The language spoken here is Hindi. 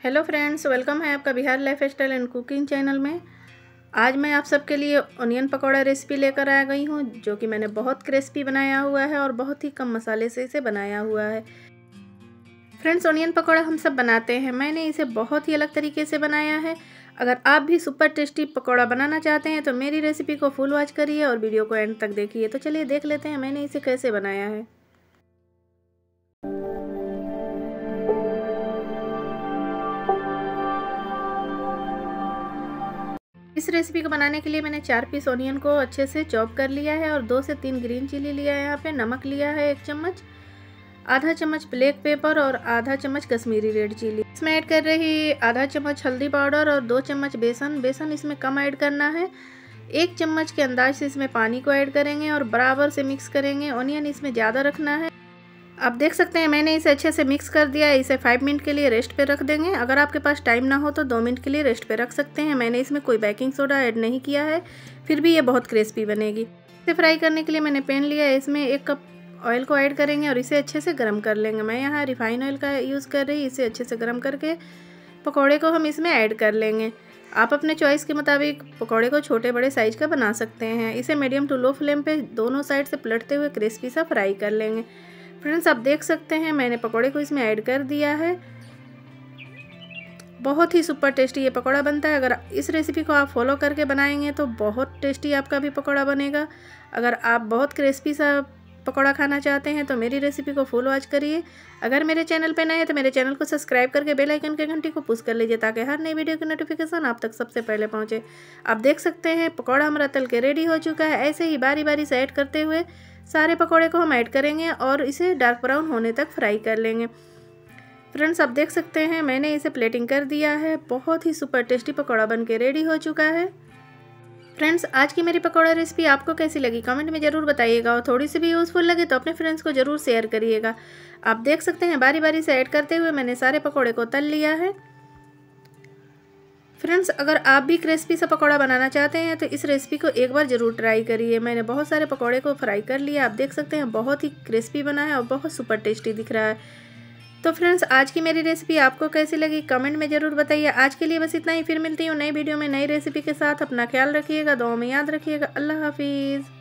हेलो फ्रेंड्स, वेलकम है आपका Bihar life style and cooking channel में। आज मैं आप सबके लिए ऑनियन पकौड़ा रेसिपी लेकर आ गई हूँ, जो कि मैंने बहुत क्रिस्पी बनाया हुआ है और बहुत ही कम मसाले से इसे बनाया हुआ है। फ्रेंड्स, ऑनियन पकौड़ा हम सब बनाते हैं। मैंने इसे बहुत ही अलग तरीके से बनाया है। अगर आप भी सुपर टेस्टी पकौड़ा बनाना चाहते हैं तो मेरी रेसिपी को फुल वॉच करिए और वीडियो को एंड तक देखिए। तो चलिए देख लेते हैं मैंने इसे कैसे बनाया है। इस रेसिपी को बनाने के लिए मैंने चार पीस ऑनियन को अच्छे से चॉप कर लिया है और दो से तीन ग्रीन चिली लिया है यहाँ पे, नमक लिया है एक चम्मच, आधा चम्मच ब्लैक पेपर और आधा चम्मच कश्मीरी रेड चिली इसमें ऐड कर रही आधा चम्मच हल्दी पाउडर और दो चम्मच बेसन। बेसन इसमें कम ऐड करना है। एक चम्मच के अंदाज से इसमें पानी को ऐड करेंगे और बराबर से मिक्स करेंगे। ऑनियन इसमें ज़्यादा रखना है। आप देख सकते हैं, मैंने इसे अच्छे से मिक्स कर दिया इसे फाइव मिनट के लिए रेस्ट पे रख देंगे। अगर आपके पास टाइम ना हो तो दो मिनट के लिए रेस्ट पे रख सकते हैं। मैंने इसमें कोई बेकिंग सोडा ऐड नहीं किया है। फिर भी ये बहुत क्रिस्पी बनेगी। इसे फ्राई करने के लिए मैंने पैन लिया है। इसमें एक कप ऑयल को ऐड करेंगे और इसे अच्छे से गर्म कर लेंगे। मैं यहाँ रिफाइन ऑयल का यूज़ कर रही इसे अच्छे से गर्म करके पकौड़े को हम इसमें ऐड कर लेंगे। आप अपने चॉइस के मुताबिक पकौड़े को छोटे बड़े साइज़ का बना सकते हैं। इसे मीडियम टू लो फ्लेम पे दोनों साइड से पलटते हुए क्रिस्पी सा फ्राई कर लेंगे। फ्रेंड्स, आप देख सकते हैं, मैंने पकौड़े को इसमें ऐड कर दिया है। बहुत ही सुपर टेस्टी ये पकौड़ा बनता है। अगर इस रेसिपी को आप फॉलो करके बनाएँगे तो बहुत टेस्टी आपका भी पकौड़ा बनेगा। अगर आप बहुत क्रिस्पी सा पकौड़ा खाना चाहते हैं तो मेरी रेसिपी को फुल वॉच करिए। अगर मेरे चैनल पर नए हैं तो मेरे चैनल को सब्सक्राइब करके बेल आइकन के घंटी को पुश कर लीजिए, ताकि हर नई वीडियो की नोटिफिकेशन आप तक सबसे पहले पहुँचे। आप देख सकते हैं, पकौड़ा हमारा तल के रेडी हो चुका है। ऐसे ही बारी बारी से ऐड करते हुए सारे पकौड़े को हम ऐड करेंगे और इसे डार्क ब्राउन होने तक फ्राई कर लेंगे। फ्रेंड्स, आप देख सकते हैं, मैंने इसे प्लेटिंग कर दिया है। बहुत ही सुपर टेस्टी पकौड़ा बन के रेडी हो चुका है। फ्रेंड्स, आज की मेरी पकौड़ा रेसिपी आपको कैसी लगी? कमेंट में ज़रूर बताइएगा और थोड़ी सी भी यूज़फुल लगे तो अपने फ्रेंड्स को ज़रूर शेयर करिएगा। आप देख सकते हैं बारी बारी से ऐड करते हुए मैंने सारे पकौड़े को तल लिया है। फ्रेंड्स, अगर आप भी क्रिस्पी सा पकौड़ा बनाना चाहते हैं तो इस रेसिपी को एक बार ज़रूर ट्राई करिए। मैंने बहुत सारे पकौड़े को फ्राई कर लिया आप देख सकते हैं, बहुत ही क्रिस्पी बना है और बहुत सुपर टेस्टी दिख रहा है। तो फ्रेंड्स, आज की मेरी रेसिपी आपको कैसी लगी? कमेंट में ज़रूर बताइए। आज के लिए बस इतना ही। फिर मिलती हूँ नई वीडियो में नई रेसिपी के साथ। अपना ख्याल रखिएगा दो में याद रखिएगा। अल्लाह हाफिज़।